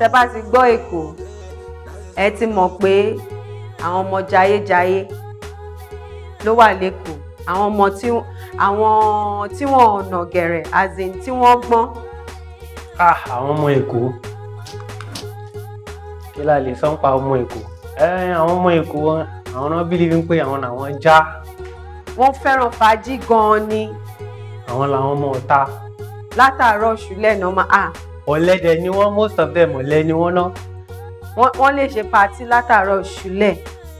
tẹ bá ti gbọ́ èkó ẹ ti mọ̀ pé àwọn ọmọ jayéjayé ló wà lẹ́kọ̀ọ́ àwọn ọmọ tí àwọn tí wọ́n ọ̀nà gẹ̀rẹ̀ as in tí wọ́n gbọ́n. Ah àwọn ọmọ èkó. Kí la lè sọ ń pa ọmọ èkó? Àwọn ọmọ èkó àwọn náà bílíbi pé àwọn làwọn já. Wọ́n fẹ́ràn fàájì gan-an ni. Àwọn làwọn ọmọ ọ̀tá. Látàárọ̀ ṣúlẹ̀ náà máa ah ọ̀lẹ́dẹ̀ ni wọ́n most of them ọ̀lẹ ni wọ́n ná. Wọ́n lè ṣe patí látàárọ̀ ṣúlẹ̀.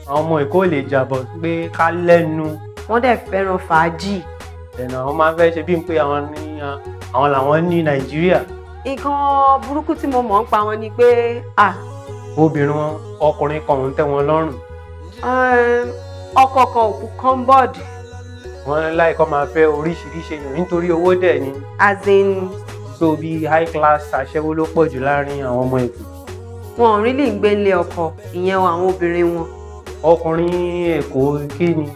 Àwọn ọmọ èkó lè jàbọ̀ pé ká lẹ́nu. Wọ́n dẹ̀ fẹ́ràn fàájì. Ẹ̀nà àwọn máa ń fẹ́ ṣe bí pé àwọn ní àwọn làwọn ní nàìjíríà. Nǹkan burúkú tí mo mọ̀ ń pa wọn ni pé ah obìnrin wọn ọkùnrin kan ń tẹ́ wọn lọ́rùn. Ọkọ̀ kan òkú kọ́ńbọ̀dù. Wọn láìkọ́ máa fẹ́ oríṣiríṣi èèyàn nítorí owó dẹ̀ ni. As in so bí high class aṣẹ́wó ló pọ̀ jù láàárín àwọn ọmọ èkó wọn ò rí lè ń gbé ilé ọkọ ìyẹn àwọn obìnrin wọn. Ọkùnrin èkó kí ni?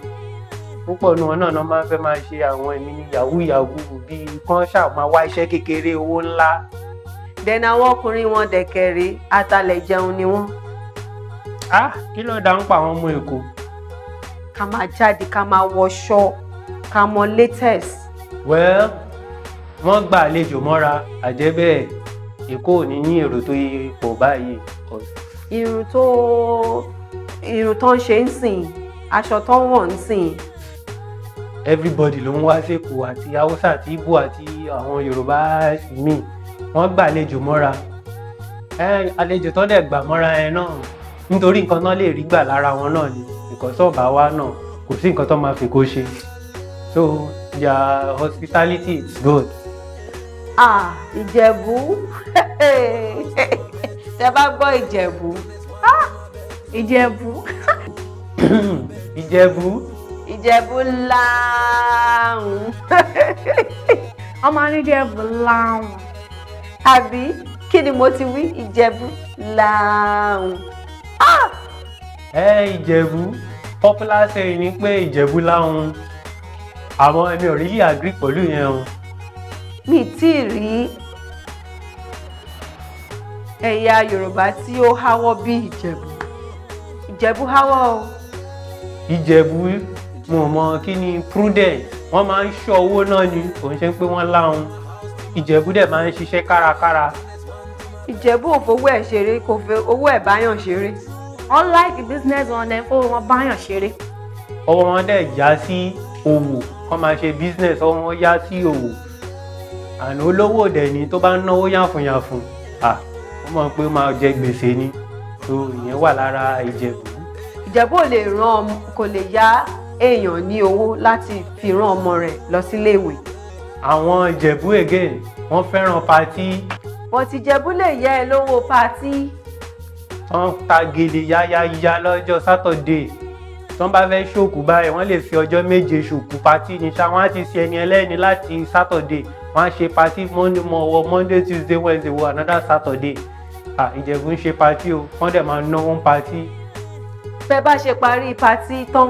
Púpọ̀ nu wọn náà náà máa ń fẹ́ máa ṣe àwọn ẹ̀mí ní yahoo yahoo bíi kán ṣáà máa wá iṣẹ́ kékeré owó ńlá. Then àwọn ọkùnrin wọn dẹ̀kẹ̀rẹ̀ atalẹ̀ jẹun ni wọ́n. Ah kí ló dá ń pa àwọn ọmọ èkó? Ká máa jáde ká máa wọṣọ ká mọ latest. Well wọ́n gba àlejò mọ́ra àjẹ́bẹ́ẹ̀ èkó ò ní ní èrò tó yí pọ̀ báyìí. Irun tó irun tó ń ṣe ń sìn aṣọ tó ń wọ̀ ń sìn. Everybody ló ń wá sẹ́kọ̀ọ́ àti haúsá àti ibo àti àwọn yorùbá míì wọ́n gba àlejò mọ́ra. Àlejò tó dẹ̀ gbà mọ́ra ẹ náà. Nítorí nǹkan náà lè rí gbà lára wọn náà ni. Ìkọ́sọ̀bà wa náà kò sí nǹkan tó máa fi kó ṣe. So their hospitality is good. Ah ìjẹ̀bú. Tẹ bá gbọ́ ìjẹ̀bú. Ah ìjẹ̀bú. Ìjẹ̀bú. Ìjẹ̀bú láàrún ọmọ aníjẹ̀bù láwọn àbí kí ni mo ti wí? Ìjẹ̀bú láàrún ah ẹ ìjẹ̀bú. Popular saying ni pé ìjẹ̀bú láwọn àmọ́ èmi ò really agree pẹ̀lú yẹn o mi tí ì rí ẹ̀yà yorùbá tí ó háwọ́ bí ìjẹ̀bú. Ìjẹ̀bú háwọ́ o. Ìjẹ̀bú mo mọ kí ni prudence wọ́n máa ń ṣọ́ owó náà ni kò ń ṣe pé wọ́n láwọn ìjẹ̀bú dẹ̀ máa ń ṣiṣẹ́ kárakára. Ìjẹ̀bú ò fowó ẹ̀ ṣeré kò fẹ́ owó ẹ̀ báyàn ṣeré. Unlike business wọn dẹ̀ fún wọn báyàn ṣeré. Ọwọ́ wọn dẹ̀ já sí òwò. Wọ́n máa ṣe business ọwọ́ wọn yá sí òwò àná olówó dẹ̀ ni tó bá ń náwó yànfùnyànfùn à wọ́n mọ̀ pé ó máa jẹ gbèsè ni. So ìyẹn wà lára ìjẹ̀bú. Ìjẹ̀bú ò lè ràn kò lè yá èèyàn ní owó láti fi rán ọmọ rẹ̀ lọ síléèwé àwọn ìjẹ̀bú again wọ́n fẹ́ràn patí. Wọ́n ti jẹ̀bú lè yá ẹ lówó patí. Wọ́n ta gèlè yáyáyá lọ́jọ́ sátọ̀dé tí wọ́n bá fẹ́ ṣòkù báyìí wọ́n lè fi ọjọ́ méje ṣòkù patí ní ṣá. Wọ́n á ti ṣe ẹni ẹlẹ́ni láti sátọ̀dé wọ́n á ṣe patí monday monday tuesday wednesday wọ another saturday. Ah ìjẹ̀bú ń ṣe patí o wọ́n dẹ̀ máa náwó ń patí bẹ́ẹ̀ bá ṣe parí patí tán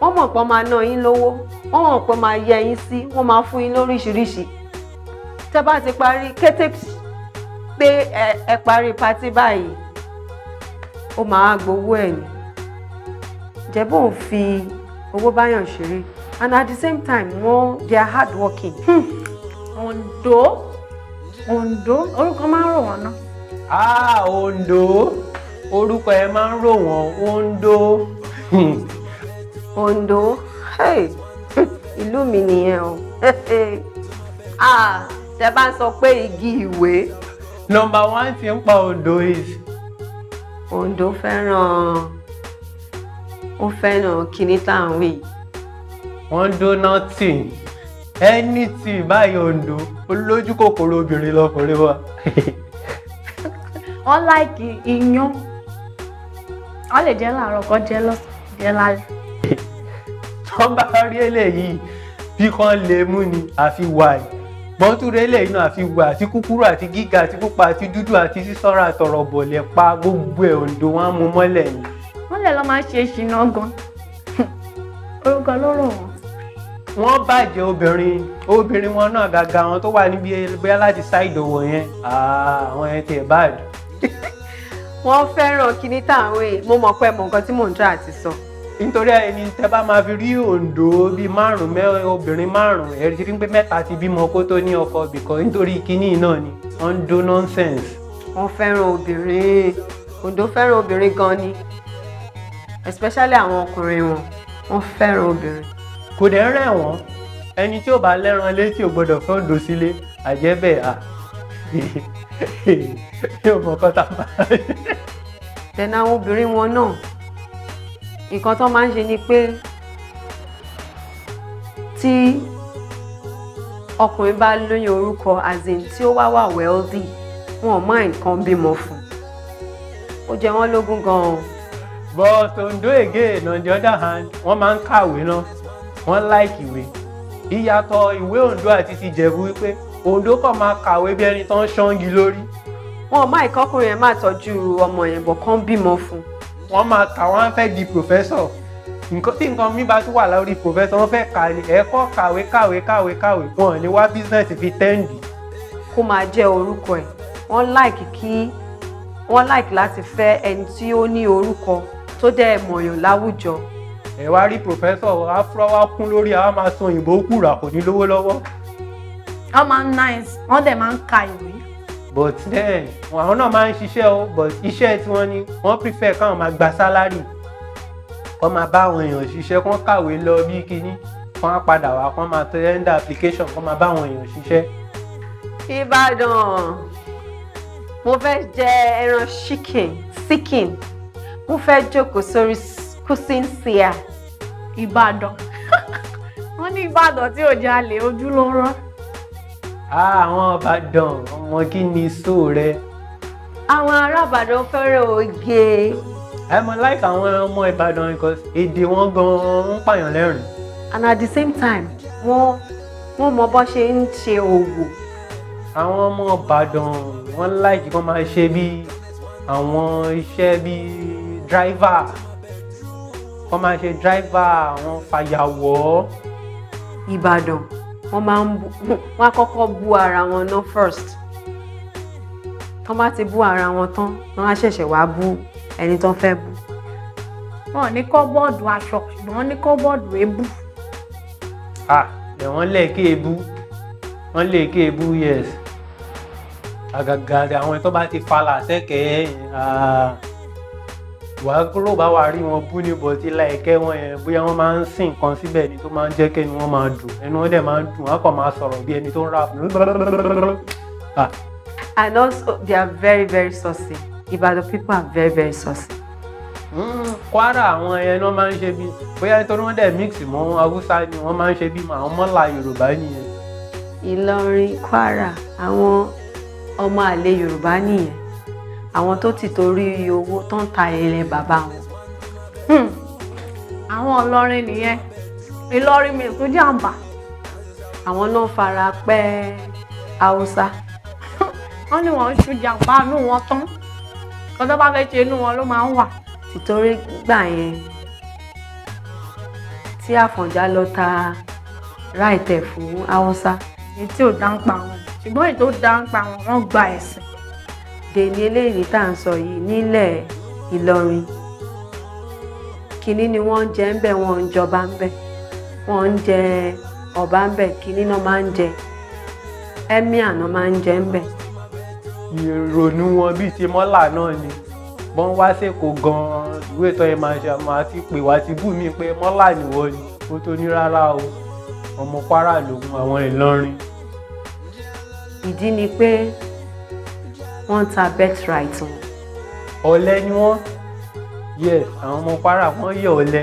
wọ́n mọ̀ pé máa ná yín lówó wọ́n mọ̀ pé máa yẹ yín sí wọ́n máa fún yín lóríṣiríṣi. Tẹ́ bá ti parí kété pé ẹ parí patí báyìí ó máa gbowó ẹ̀ ní ìjẹ̀bú ò fi owó báyàn ṣeré. And at the same time wọ́n they are hard working. Ondo. Ondo. Orúkọ máa ń rò wọn náà. Ah ondo. Orúkọ ẹ máa ń rò wọ́n. Ondo. Ondo. Hey, ìlú mi nìyẹn o. Ah tẹ́ bá ń sọ pé igi ìwé? Number one ti ń pa ondo is. Ondo fẹ́ràn ó fẹ́ràn kíní tá à ń wí. Wọ́n nothing anything báyìí ondo olójú kòkòrò obìnrin lọkùnrin wa wọn láìkì iyán wọn lè jẹ láàárọ̀ kó jẹ lọ́sàn jẹ lálẹ́ tó bá rí eléyìí bí kan lè mú ni àfi wàì bọ́túrú eléyìí náà àfi wà àti kúkúrú àti gíga àti pupa àti dúdú àti sísọ́ra àtọ̀rọ̀ bọ̀lẹ̀ pa gbogbo ẹ̀ òǹdó wọn á mú mọ́lẹ̀ ni. wọ́n lè lọ́ máa ṣe ṣìnà gan orúkọ ló rò wọ́n. Wọ́n bàjẹ́ obìnrin obìnrin wọn náà gàgà wọn tó wà níbi bóyá láti ṣáìdì òwò yẹn àwọn yẹn tiẹ̀ báàdì. wọ́n fẹ́ràn kíní táwọn èèyàn mo mọ̀ pé mọ̀ nǹkan tí mò ń try àti sọ. nítorí ẹni tẹ bá máa fi rí òǹdó bíi márùn mẹ obìnrin márùn ẹ ti rí pé mẹ́ta ti bímọ kó tó ní ọkọ bìkọ nítorí kíní náà ni wọ́n ń dó nonsense. wọ́n fẹ́ràn obìnrin Oǹdó fẹ́ràn obìnrin gan ni especially àwọn ọkùnrin wọn wọ́n fẹ́ràn obìnrin. Kò dẹ̀ rẹ̀ wọ́n. Ẹni tí ò bá lẹ́ran létí ò gbọ́dọ̀ fẹ́ òǹdó sílé àjẹ́bẹ̀ à yóò mọ̀ kọ́ tá a then àwọn obìnrin wọn náà. Nǹkan tó máa ń ṣe ni pé tí ọkùnrin bá lóyún orúkọ as in tí ó wá wà wealthy wọn ò máa nǹkan bímọ fún. Ó jẹ wọ́n lógún gan-an. But Ondo again on the other hand wọ́n máa ń kàwé náà wọ́n like ìwé. Ìyàtọ̀ ìwé Ondo àti ti Ìjẹ̀bú wípé Ondo kàn máa kàwé bí ẹni ń ṣọ́ngi lórí. Wọn ò máa ìkọkùnrin yẹn máa tọ́jú ọmọ yẹn bọ̀ kán bímọ fún wọ́n máa kà wọ́n fẹ́ di professor. Nǹkan tí nǹkan mi bá tún wà lórí professor wọ́n fẹ́ kà ní ẹ̀kọ́ kàwé kàwé kàwé kàwé. Wọn ò ní wá business fi tẹ́ǹdì kó máa jẹ́ orúkọ ẹ̀. Wọ́n like kí wọ́n like láti fẹ́ ẹni tí ó ní orúkọ tó dẹ̀ mọ̀yàn láwùjọ ẹ̀ wá rí professor afro kún lórí àwọn máa san òyìnbó kùrà kò ní lówó lọ́wọ́ wọ́n máa ń nice wọ́n dẹ̀ máa ń ka ìwé. but then àwọn náà máa ń ṣiṣẹ́ o but iṣẹ́ tí wọ́n ní wọ́n prefer káwọn máa gba sálárì kọ́ máa bá àwọn èèyàn ṣiṣẹ́ kọ́ kàwé lọ bí kinní kọ́ á padà wá kọ́ máa tender application kọ́ máa bá àwọn èèyàn ṣiṣẹ́. Ìbàdàn mo fẹ́ jẹ ẹran chicken chicken mo fẹ́ jókòó sórí cushion chair Ìbàdàn wọ́n ní Ìbàdàn tí ò jalè ojú ló ń rán. Ah, àwọn Ìbàdàn ọmọ kí ni so rẹ. àwọn ará Ìbàdàn fẹ́ràn oge ẹ mọ láìka àwọn ọmọ Ìbàdàn because èdè wọn gan-an ń pààyàn lẹ́rìn. and at the same time wọ́n wọ́n mọ bó ṣe ń ṣe òwò àwọn ọmọ Ìbàdàn wọ́n láìkí kán máa ṣe bí àwọn iṣẹ́ bí driver kán máa ṣe driver àwọn fàyàwọ́. Ìbàdàn wọ́n máa ń bu wọ́n á kọ́kọ́ bú ara wọn ná first. Tán bá ti bú ara wọn tán wọ́n á ṣẹ̀ṣẹ̀ wá bú ẹni tán fẹ́ bú wọn ní kọ́bọ́ọ̀dù aṣọ ṣùgbọ́n wọ́n ní kọ́bọ́ọ̀dù èébú. ah ẹ̀ wọ́n lè ké ebú wọ́n lè ké ebú yes. Àgàgà àwọn tó bá ti falà sẹ́kẹ̀ẹ́ wà á kúrò bá wà rí wọn bú ní bọ̀tí láìkẹ́ wọn yẹn bóyá wọ́n máa ń sìn nǹkan síbẹ̀ ni tó máa ń jẹ́ kẹ́ni wọ́n máa dùn. Ẹnu wọn dẹ̀ máa ń dùn wọ́n kàn máa sọ̀rọ̀ bí ẹni tó ń rà ah. And also they are very very saucy. Ìbàdàn people are very very saucy. Mm, Kwara àwọn ẹyẹ náà máa ń ṣe bí bóyá nítorí wọ́n dẹ̀ mix mọ́ Haúsá ni wọ́n máa ń ṣe bí àwọn mọ́là Yorùbá nìyẹn. Ìlọrin Kwara àwọn ọmọ àlè Yorùbá nìyẹn àwọn tó ti torí owó tó ń ta ilẹ̀ bàbá wọn. Hmm. àwọn Ìlọrin nìyẹn Ìlọrin mi tún jàǹbá àwọn náà fara pẹ́ Haúsá. wọ́n ní wọ́n ń ṣu jàǹbá inú wọn tán kó tó bá fẹ́ ṣe inú wọn ló máa ń wà. tìtorí gbà yẹn tí Àfọ̀njá lọ ta ráìtẹ̀ fún Haúsá èyí tí ò dá ń pa wọn ṣùgbọ́n èyí tó dá ń pa wọn wọ́n gba ẹ̀sìn. Dèní eléyìí tá à ń sọ yìí nílẹ̀ Ìlọrin. Kínní ni wọ́n ń jẹ ń bẹ̀ wọ́n ń jọba ń bẹ̀. Wọ́n ń jẹ ọba ń bẹ̀ kínní náà máa ń jẹ. Emir náà máa ń jẹ ń bẹ̀. ìrònú wọn bíi ti mọ́là náà ni. Bọ́n wá sẹ́kọ̀ọ́ gan-an. Ìwé ìtọ́ yẹn máa ṣe àmọ́ àti pè wá ti bù mí pé mọ́là nìwọ ni. Ó tó ní rárá o. Ọmọ Kwara lòun àwọn Ìlọrin. ìdí ni pé wọ́n ń ta birthright wọn. ọ̀lẹ ni wọ́n. Yes àwọn ọmọ Kwara wọ́n yẹ ọ̀lẹ.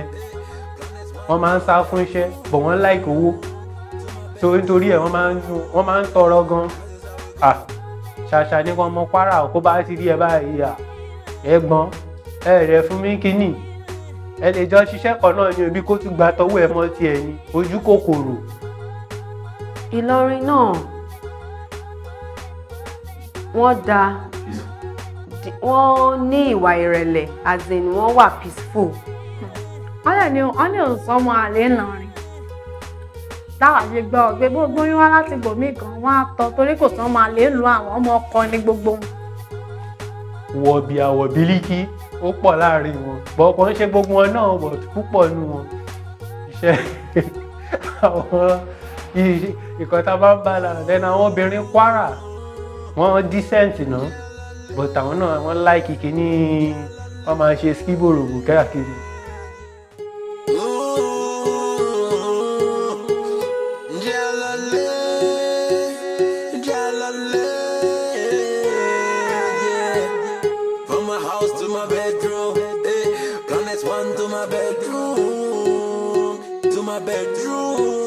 Wọ́n máa ń sá fún iṣẹ́ bọ̀ wọ́n láìkè owó. So nítorí ẹ̀ wọ́n máa ń tọrọ gan. Ah ṣàṣà ní ọmọ Kwara kó bá ti rí ẹ báyìí à ẹ̀gbọ́n ẹ rẹ fún mi kínní ẹ lè jọ ṣiṣẹ́ kan náà ní obi kó tún gba tọwọ́ ẹ mọ́ tiẹ̀ ni. Ojú kòkòrò. Ìlọrin náà wọ́n da wọ́n ní ìwà ìrẹ̀lẹ̀ as in wọ́n wà peaceful. Wọ́n lè ní wọ́n ní òsán ọmọ àlè ńlọrin. Táwa ṣe gbọ́ ọ pé gbogbo yín wá láti bòmí kan wọ́n á tọ́ torí kò sán ọmọ àlè lu àwọn ọmọ ọkọ ní gbogbo wọn. wọ̀bì àwọ̀ bílíkì ó pọ̀ láàárín wọn. Bọ́ kò ń ṣe gbogbo wọn náà bọ̀ púpọ̀ nù wọn. Iṣẹ́ àwọn a bá ń la then àwọn obìnrin Kwara wọ́n decent náà but àwọn náà wọ́n láìkì kíní wọ́n máa ṣe skiborobo káàkiri. Bedroom, eh.